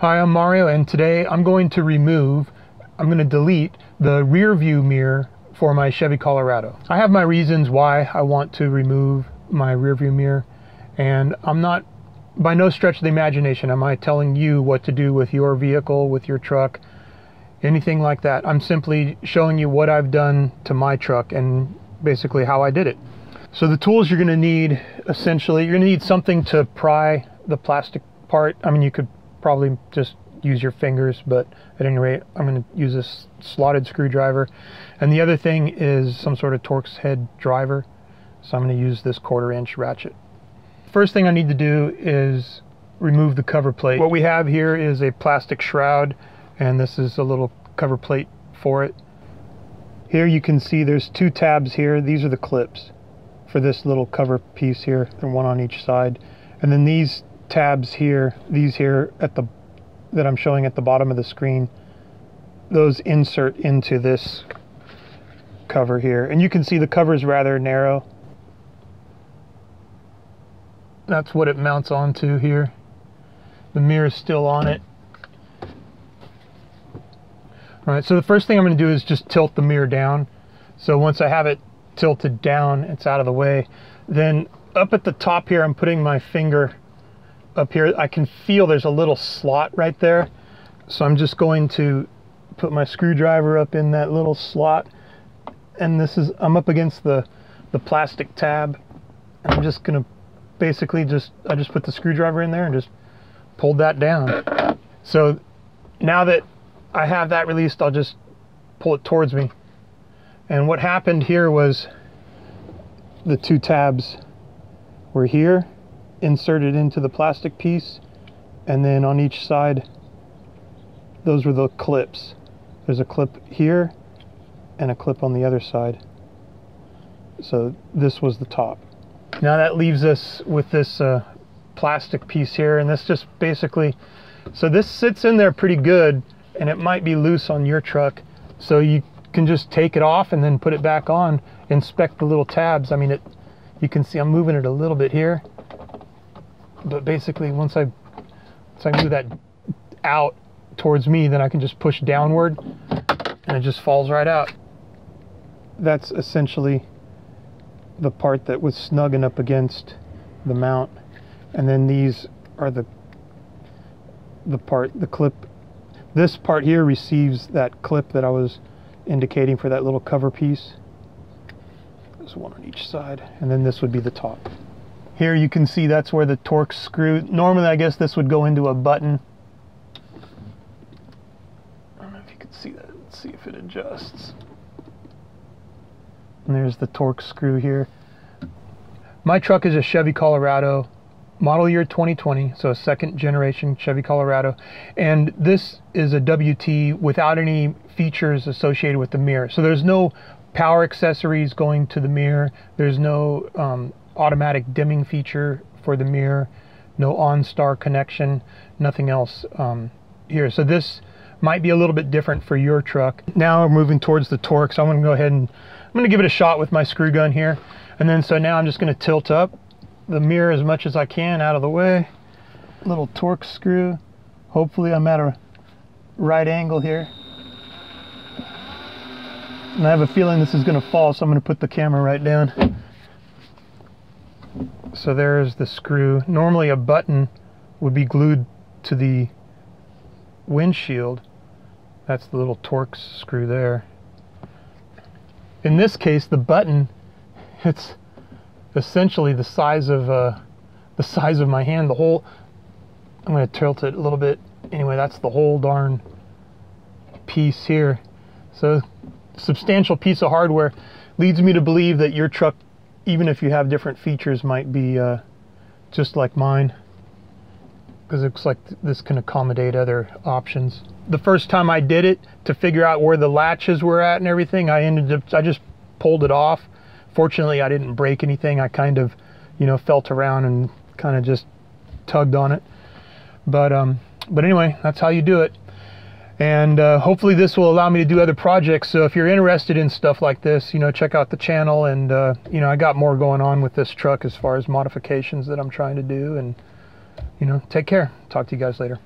Hi, I'm Mario, and today I'm going to remove, I'm going to delete the rear view mirror for my Chevy Colorado. I have my reasons why I want to remove my rear view mirror, and I'm not, by no stretch of the imagination, am I telling you what to do with your vehicle, with your truck, anything like that. I'm simply showing you what I've done to my truck and basically how I did it. So the tools you're going to need, essentially, you're going to need something to pry the plastic part. I mean, you could probably just use your fingers, but at any rate, I'm going to use this slotted screwdriver. And the other thing is some sort of Torx head driver. So I'm going to use this quarter inch ratchet. First thing I need to do is remove the cover plate. What we have here is a plastic shroud, and this is a little cover plate for it. Here you can see there's two tabs here. These are the clips for this little cover piece here. They're one on each side. And then these tabs here, these here at the that I'm showing at the bottom of the screen, those insert into this cover here. And you can see the cover is rather narrow. That's what it mounts onto here. The mirror is still on it. All right, so the first thing I'm going to do is just tilt the mirror down. So once I have it tilted down, it's out of the way. Then up at the top here, I'm putting my finger up here, I can feel there's a little slot right there. So I'm just going to put my screwdriver up in that little slot. And this is, I'm up against the, the plastic tab. And I'm just gonna basically just, I just put the screwdriver in there and just pulled that down. So now that I have that released, I'll just pull it towards me. And what happened here was the two tabs were here inserted into the plastic piece and then on each side those were the clips. There's a clip here and a clip on the other side. So this was the top. Now that leaves us with this uh, plastic piece here and this just basically so this sits in there pretty good and it might be loose on your truck. So you can just take it off and then put it back on inspect the little tabs. I mean it you can see I'm moving it a little bit here but basically once I once I move that out towards me, then I can just push downward and it just falls right out. That's essentially the part that was snugging up against the mount. And then these are the the part, the clip. This part here receives that clip that I was indicating for that little cover piece. There's one on each side. And then this would be the top. Here you can see that's where the Torx screw, normally I guess this would go into a button. I don't know if you can see that. Let's see if it adjusts. And there's the Torx screw here. My truck is a Chevy Colorado, model year 2020, so a second generation Chevy Colorado. And this is a WT without any features associated with the mirror. So there's no power accessories going to the mirror. There's no um, automatic dimming feature for the mirror, no OnStar connection, nothing else um, here. So this might be a little bit different for your truck. Now we're moving towards the Torx, So I'm gonna go ahead and I'm gonna give it a shot with my screw gun here. And then so now I'm just gonna tilt up the mirror as much as I can out of the way. Little Torx screw. Hopefully I'm at a right angle here. And I have a feeling this is gonna fall, so I'm gonna put the camera right down. So there's the screw. Normally a button would be glued to the windshield. That's the little Torx screw there. In this case, the button, it's essentially the size of uh, the size of my hand. The whole, I'm going to tilt it a little bit. Anyway, that's the whole darn piece here. So substantial piece of hardware leads me to believe that your truck even if you have different features, might be uh, just like mine because it looks like this can accommodate other options. The first time I did it to figure out where the latches were at and everything, I ended up, I just pulled it off. Fortunately, I didn't break anything. I kind of, you know, felt around and kind of just tugged on it. But, um, but anyway, that's how you do it and uh, hopefully this will allow me to do other projects. So if you're interested in stuff like this you know check out the channel. And uh, you know I got more going on with this truck as far as modifications that I'm trying to do. And you know take care. Talk to you guys later